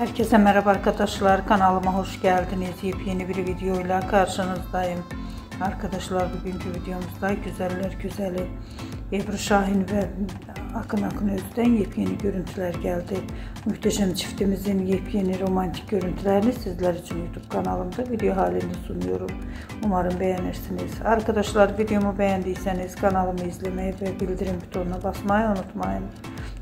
Herkese merhaba arkadaşlar. Kanalıma hoş geldiniz. Yepyeni bir videoyla karşınızdayım. Arkadaşlar bugünkü videomuzda güzeller güzeli Ebru Şahin ve Akın Akın Öz'den yepyeni görüntüler geldi. Muhteşem çiftimizin yepyeni romantik görüntülerini sizler için YouTube kanalımda video halinde sunuyorum. Umarım beğenirsiniz. Arkadaşlar videomu beğendiyseniz kanalımı izlemeyi ve bildirim butonuna basmayı unutmayın.